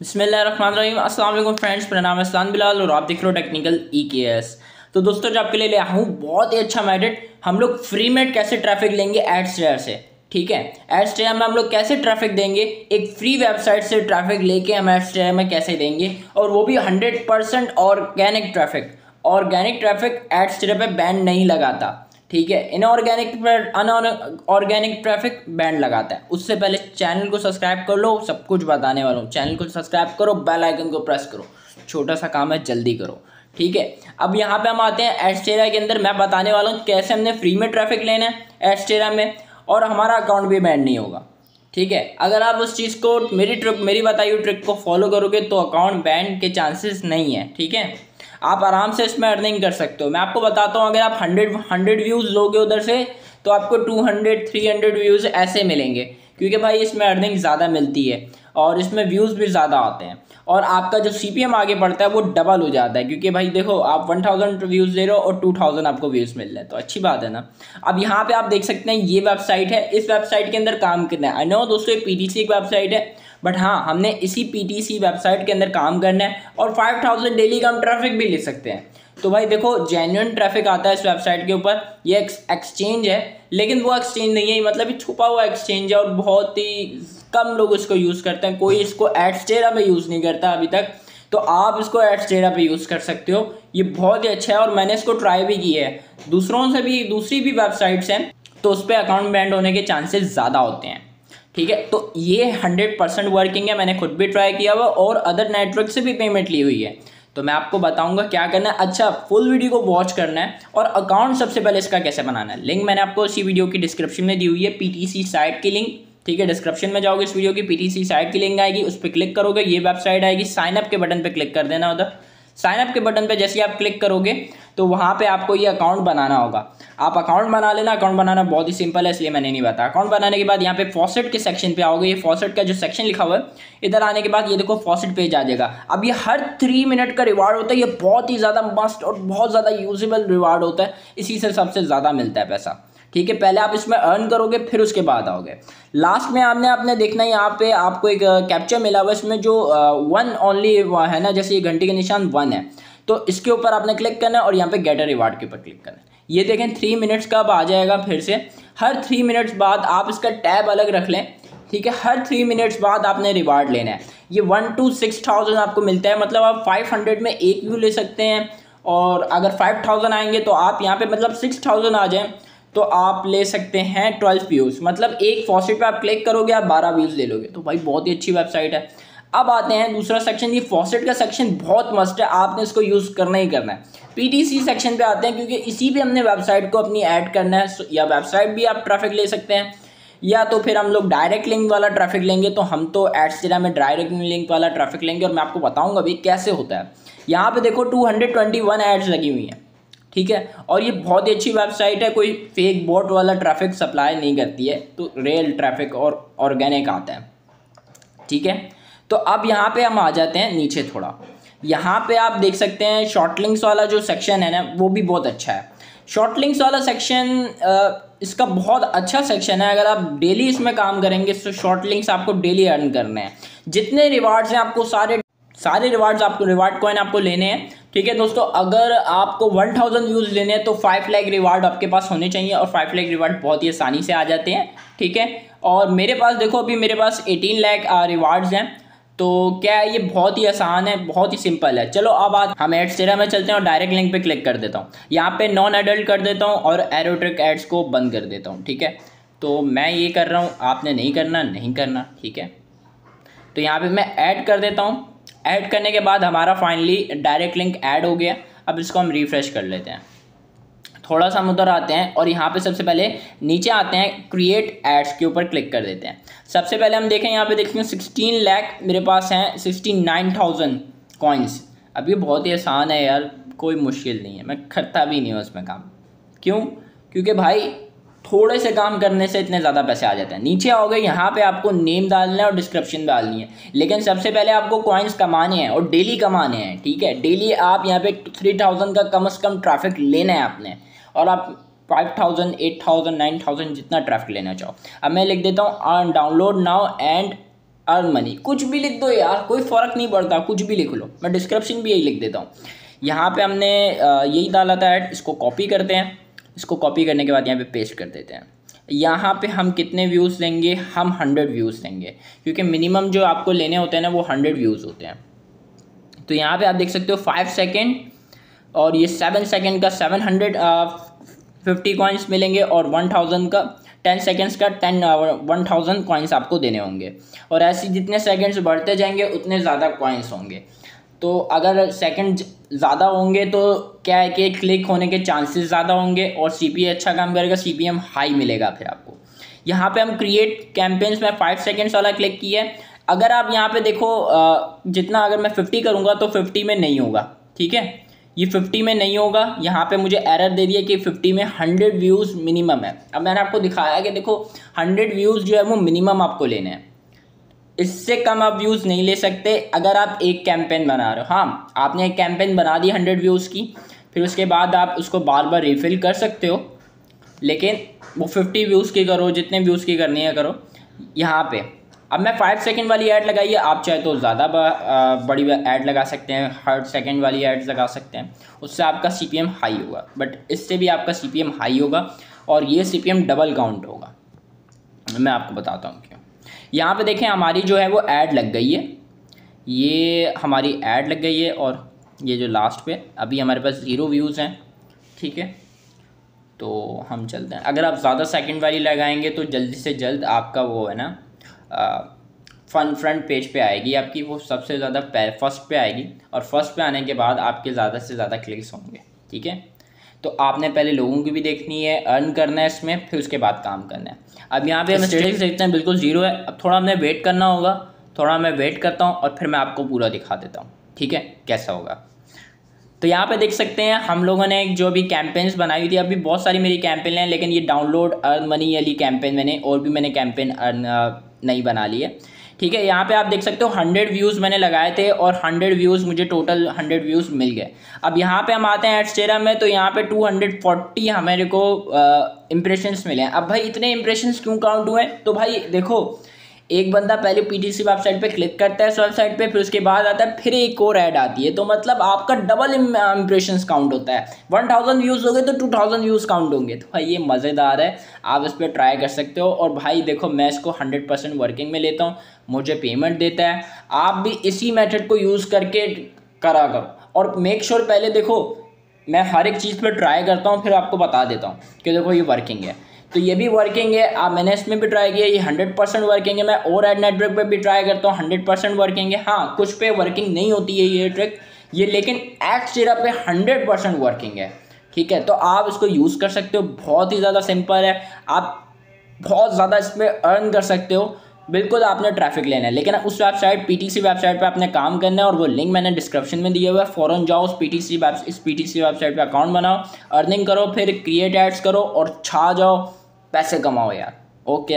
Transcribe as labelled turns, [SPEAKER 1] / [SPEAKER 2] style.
[SPEAKER 1] बसमीम असल फ्रेंड्स, मेरा नाम है सान बिलाल और आप देख रहे हो टेक्निकल ई के एस तो दोस्तों, जो आपके लिए ले हूँ बहुत ही अच्छा मेडिट हम लोग फ्री में कैसे ट्रैफ़िक लेंगे? एड से, ठीक है? एड में हम लोग कैसे ट्रैफ़िक देंगे? एक फ्री वेबसाइट से ट्रैफ़िक लेके हम एड में कैसे देंगे? और वो भी hundred percent organic traffic organic traffic ad पर बैन नहीं लगाता। ठीक है इनऑर्गेनिक अनऑर्गेनिक ट्रैफ़िक बैंड लगाता है। उससे पहले चैनल को सब्सक्राइब कर लो, सब कुछ बताने वाला हूँ। चैनल को सब्सक्राइब करो बेल आइकन को प्रेस करो। छोटा सा काम है, जल्दी करो। ठीक है, अब यहाँ पे हम आते हैं एस्टेरा के अंदर। मैं बताने वाला हूँ कैसे हमने फ्री में ट्रैफ़िक लेना है एस्टेरा में, और हमारा अकाउंट भी बैंड नहीं होगा। ठीक है, अगर आप उस चीज़ को, मेरी ट्रिक मेरी बताई हुई ट्रिक को फॉलो करोगे तो अकाउंट बैंड के चांसेस नहीं है। ठीक है आप आराम से इसमें अर्निंग कर सकते हो। मैं आपको बताता हूँ, अगर आप हंड्रेड हंड्रेड व्यूज़ लोगे उधर से तो आपको two hundred three hundred views ऐसे मिलेंगे। क्योंकि भाई इसमें अर्निंग ज़्यादा मिलती है और इसमें व्यूज़ भी ज़्यादा आते हैं। और आपका जो सीपीएम आगे बढ़ता है, वो डबल हो जाता है। क्योंकि भाई देखो, आप वन थाउज़ेंड व्यूज़ दे रहे हो और टू थाउज़ेंड आपको व्यूज़ मिल रहे हैं। तो अच्छी बात है ना? अब यहाँ पे आप देख सकते हैं, ये वेबसाइट है। इस वेबसाइट के अंदर काम करना है। आई नो दोस्तों, ये पी की वेबसाइट है। बट हाँ हमने इसी पीटीसी वेबसाइट के अंदर काम करना है और फाइव थाउज़ेंड डेली का हम ट्रैफ़िक भी ले सकते हैं। तो भाई देखो जेन्यून ट्रैफ़िक आता है इस वेबसाइट के ऊपर। ये एक्सचेंज है, लेकिन वो एक्सचेंज नहीं है मतलब छुपा हुआ एक्सचेंज है और बहुत ही कम लोग इसको यूज़ करते हैं। कोई इसको एडस्टेरा में यूज़ नहीं करता अभी तक। तो आप इसको एडस्टेरा पे यूज़ कर सकते हो। ये बहुत ही अच्छा है और मैंने इसको ट्राई भी किया है। दूसरों से भी, दूसरी भी वेबसाइट्स हैं तो उस पर अकाउंट बैंड होने के चांसेस ज़्यादा होते हैं। ठीक है? तो ये हंड्रेड परसेंट वर्किंग है, मैंने खुद भी ट्राई किया हुआ और अदर नेटवर्क से भी पेमेंट ली हुई है। तो मैं आपको बताऊँगा क्या करना है। अच्छा फुल वीडियो को वॉच करना है और अकाउंट सबसे पहले इसका कैसे बनाना है। लिंक मैंने आपको इसी वीडियो की डिस्क्रिप्शन में दी हुई है पीटीसी साइट की लिंक ठीक है? डिस्क्रिप्शन में जाओगे इस वीडियो की पीटीसी साइट की लिंक आएगी, उस पर क्लिक करोगे, ये वेबसाइट आएगी। साइनअप के बटन पर क्लिक कर देना उधर। साइन अप के बटन पर जैसे आप क्लिक करोगे तो वहाँ पे आपको ये अकाउंट बनाना होगा। आप अकाउंट बना लेना अकाउंट बनाना बहुत ही सिंपल है, इसलिए मैंने नहीं बताया। अकाउंट बनाने के बाद यहाँ पे फॉसेट के सेक्शन पे आओगे। ये फॉसेट का जो सेक्शन लिखा हुआ है, इधर आने के बाद ये देखो फॉसेट पेज आ जाएगा। अब ये हर थ्री मिनट का रिवार्ड होता है, ये बहुत ही ज़्यादा मस्ट और बहुत ज़्यादा यूजेबल रिवार्ड होता है। इसी से सबसे ज़्यादा मिलता है पैसा। ठीक है, पहले आप इसमें अर्न करोगे, फिर उसके बाद आओगे। लास्ट में आपने आपने देखना है, यहाँ पे आपको एक कैप्चर मिला हुआ इसमें जो वन ओनली है ना, जैसे ये घंटे के निशान वन है। तो इसके ऊपर आपने क्लिक करना है और यहाँ पे गेटर रिवार्ड के ऊपर क्लिक करना है। ये देखें थ्री मिनट्स का अब आ जाएगा फिर से। हर थ्री मिनट्स बाद आप इसका टैब अलग रख लें, ठीक है? हर थ्री मिनट्स बाद आपने रिवार्ड लेना है। ये वन टू सिक्स थाउज़ेंड आपको मिलता है मतलब आप फाइव हंड्रेड में एक व्यू ले सकते हैं। और अगर फाइव थाउज़ेंड आएँगे तो आप यहाँ पे मतलब सिक्स थाउज़ेंड आ जाएँ तो आप ले सकते हैं ट्वेल्व व्यूज़ मतलब एक फॉसेट पे आप क्लिक करोगे, आप बारह व्यूज़ ले लोगे। तो भाई, बहुत ही अच्छी वेबसाइट है। अब आते हैं दूसरा सेक्शन ये फॉसेट का सेक्शन बहुत मस्ट है, आपने इसको यूज़ करना ही करना है। पीटीसी सेक्शन पे आते हैं क्योंकि इसी पे हमने वेबसाइट को अपनी ऐड करना है या वेबसाइट भी आप ट्रैफ़िक ले सकते हैं, या तो फिर हम लोग डायरेक्ट लिंक वाला ट्रैफ़िक लेंगे तो हम तो एड्स जिला में डायरेक्ट लिंक वाला ट्रैफ़िक लेंगे, और मैं आपको बताऊँगा अभी कैसे होता है। यहाँ पे देखो 221 एड्स लगी हुई हैं, ठीक है? और ये बहुत ही अच्छी वेबसाइट है, कोई फेक बोट वाला ट्रैफ़िक सप्लाई नहीं करती है तो रियल ट्रैफ़िक और ऑर्गेनिक आता है, ठीक है? तो अब यहाँ पे हम आ जाते हैं नीचे थोड़ा। यहाँ पे आप देख सकते हैं शॉर्ट लिंक्स वाला जो सेक्शन है ना, वो भी बहुत अच्छा है। शॉर्ट लिंक्स वाला सेक्शन इसका बहुत अच्छा सेक्शन है। अगर आप डेली इसमें काम करेंगे तो शॉर्ट लिंक्स आपको डेली अर्न करने हैं। जितने रिवार्ड्स हैं आपको सारे सारे रिवार्ड्स आपको रिवार्ड कॉइन आपको लेने हैं। ठीक है दोस्तों, अगर आपको वन थाउज़ेंड व्यूज़ लेने हैं तो फाइव लैख रिवार्ड आपके पास होने चाहिए और फाइव लैख रिवार्ड बहुत ही आसानी से आ जाते हैं। ठीक है? और मेरे पास देखो, अभी मेरे पास एटीन लैख रिवार्ड्स हैं। तो क्या है, ये बहुत ही आसान है, बहुत ही सिंपल है। चलो, अब आज हम एड्स तेरह में चलते हैं और डायरेक्ट लिंक पे क्लिक कर देता हूँ। यहाँ पे नॉन एडल्ट कर देता हूँ और एरोट्रिक एड्स को बंद कर देता हूँ, ठीक है? तो मैं ये कर रहा हूँ, आपने नहीं करना नहीं करना, ठीक है? तो यहाँ पर मैं ऐड कर देता हूँ। ऐड करने के बाद हमारा फाइनली डायरेक्ट लिंक ऐड हो गया। अब इसको हम रिफ़्रेश कर लेते हैं। थोड़ा सा हम उधर आते हैं और यहाँ पे सबसे पहले नीचे आते हैं क्रिएट एड्स के ऊपर क्लिक कर देते हैं। सबसे पहले हम देखें, यहाँ पे देखते हैं सिक्सटीन लैख मेरे पास हैं सिक्सटी नाइन थाउज़ेंड कॉइन्स अब ये बहुत ही आसान है यार, कोई मुश्किल नहीं है, मैं करता भी नहीं हूँ उसमें काम। क्यों? क्योंकि भाई, थोड़े से काम करने से इतने ज़्यादा पैसे आ जाते हैं। नीचे आओगे, यहाँ पे आपको नेम डालना है और डिस्क्रिप्शन डालनी है। लेकिन सबसे पहले आपको कॉइन्स कमाने हैं और डेली कमाने हैं, ठीक है? डेली आप यहाँ पे थ्री थाउज़ेंड का कम अज़ कम ट्रैफ़िक लेना है आपने। और आप five thousand eight thousand nine thousand जितना ट्रैफ़िक लेना चाहो। अब मैं लिख देता हूँ download now and earn money कुछ भी लिख दो यार, कोई फ़र्क नहीं पड़ता, कुछ भी लिख लो। मैं डिस्क्रिप्शन भी यही लिख देता हूँ। यहाँ पे हमने यही डाला था ऐड इसको कॉपी करते हैं। इसको कॉपी करने के बाद यहाँ पे पेस्ट कर देते हैं। यहाँ पे हम कितने व्यूज़ लेंगे हम हंड्रेड व्यूज़ लेंगे क्योंकि मिनिमम जो आपको लेने होते हैं ना, वो हंड्रेड व्यूज़ होते हैं। तो यहाँ पे आप देख सकते हो फाइव सेकेंड और ये सेवन सेकेंड का सेवन हंड्रेड फिफ्टी कॉइन्स मिलेंगे और वन थाउज़ेंड का टेन सेकेंड्स का टेन वन थाउज़ेंड कॉइन्स आपको देने होंगे। और ऐसे जितने सेकेंड्स बढ़ते जाएँगे, उतने ज़्यादा कॉइन्स होंगे। तो अगर सेकंड ज़्यादा होंगे तो क्या है कि क्लिक होने के चांसेस ज़्यादा होंगे और सीपीए अच्छा काम करेगा सी हाई मिलेगा फिर आपको। यहाँ पे हम क्रिएट कैंपेन्स में फाइव सेकेंड्स वाला क्लिक किया है। अगर आप यहाँ पे देखो जितना अगर मैं फिफ्टी करूँगा तो फिफ्टी में नहीं होगा, ठीक है? ये फिफ्टी में नहीं होगा। यहाँ पे मुझे एरर दे दिया कि फिफ्टी में हंड्रेड व्यूज़ मिनिमम है। अब मैंने आपको दिखाया कि देखो हंड्रेड व्यूज़ जो है वो मिनिमम आपको लेने हैं। इससे कम आप व्यूज़ नहीं ले सकते अगर आप एक कैंपेन बना रहे हो। हाँ आपने एक कैंपेन बना दी हंड्रेड व्यूज़ की, फिर उसके बाद आप उसको बार बार रिफ़िल कर सकते हो। लेकिन वो फिफ्टी व्यूज़ की करो, जितने व्यूज़ की करनी है करो। यहाँ पे अब मैं फाइव सेकंड वाली ऐड लगाइए आप चाहे तो ज़्यादा बड़ी ऐड लगा सकते हैं, हर सेकंड वाली ऐड लगा सकते हैं, उससे आपका सीपीएम हाई होगा बट इससे भी आपका सीपीएम हाई होगा और ये सीपीएम डबल काउंट होगा। मैं आपको बताता हूँ क्यों। यहाँ पे देखें, हमारी जो है वो ऐड लग गई है, ये हमारी ऐड लग गई है और ये जो लास्ट पे, अभी हमारे पास ज़ीरो व्यूज़ हैं, ठीक है? तो हम चलते हैं। अगर आप ज़्यादा सेकंड वाली लगाएँगे तो जल्दी से जल्द आपका वो है ना फन फ्रंट पेज पे आएगी आपकी वो सबसे ज़्यादा फ़र्स्ट पे आएगी और फ़र्स्ट पे आने के बाद आपके ज़्यादा से ज़्यादा क्लिक्स होंगे ठीक है? तो आपने पहले लोगों की भी देखनी है अर्न करना है इसमें फिर उसके बाद काम करना है। अब यहाँ पे हम स्टेटिक्स देखते हैं बिल्कुल ज़ीरो है। अब थोड़ा हमें वेट करना होगा थोड़ा मैं वेट करता हूँ और फिर मैं आपको पूरा दिखा देता हूँ ठीक है? कैसा होगा? तो यहाँ पे देख सकते हैं हम लोगों ने एक जो भी कैंपेन्स बनाई हुई थी अभी बहुत सारी मेरी कैंपेन हैं लेकिन ये डाउनलोड अर्न मनी वाली कैंपेन मैंने और भी मैंने कैंपेन अर्न नहीं बना ली है। ठीक है, यहाँ पे आप देख सकते हो हंड्रेड व्यूज़ मैंने लगाए थे और हंड्रेड व्यूज़ मुझे टोटल हंड्रेड व्यूज़ मिल गए। अब यहाँ पे हम आते हैं एडस्टेरा में तो यहाँ पे टू हंड्रेड फोर्टी हमारे को इम्प्रेशंस मिले हैं। अब भाई इतने इम्प्रेशंस क्यों काउंट हुए तो भाई देखो, एक बंदा पहले पीटीसी वेबसाइट पे क्लिक करता है वेबसाइट पे, फिर उसके बाद आता है, फिर एक और ऐड आती है। तो मतलब आपका डबल इम्प्रेशंस काउंट होता है। वन थाउज़ेंड व्यूज़ हो गए तो टू थाउज़ेंड व्यूज़ काउंट होंगे। तो भाई ये मज़ेदार है। आप इस पर ट्राई कर सकते हो। और भाई देखो, मैं इसको हंड्रेड परसेंट वर्किंग में लेता हूँ। मुझे पेमेंट देता है। आप भी इसी मेथड को यूज़ करके करा करो। और मेक श्योर sure पहले देखो, मैं हर एक चीज़ पर ट्राई करता हूँ, फिर आपको बता देता हूँ कि देखो ये वर्किंग है। तो ये भी वर्किंग है। आप, मैंने इसमें भी ट्राई किया, ये हंड्रेड परसेंट वर्किंग है। मैं और एड नेटवर्क पे भी ट्राई करता हूँ हंड्रेड परसेंट वर्किंग है। हाँ कुछ पे वर्किंग नहीं होती है ये ट्रिक ये लेकिन एक्स जीरा पे हंड्रेड परसेंट वर्किंग है। ठीक है? तो आप इसको यूज़ कर सकते हो, बहुत ही ज़्यादा सिंपल है। आप बहुत ज़्यादा इसमें अर्न कर सकते हो। बिल्कुल आपने ट्रैफ़िक लेना है। लेकिन उस वेबसाइट पीटीसी वेबसाइट पे आपने काम करना है और वो लिंक मैंने डिस्क्रिप्शन में दिया हुआ है। फ़ौरन जाओ, उस पीटीसी वेब इस पीटीसी वेबसाइट पे अकाउंट बनाओ अर्निंग करो, फिर क्रिएट एड्स करो और छा जाओ, पैसे कमाओ यार। ओके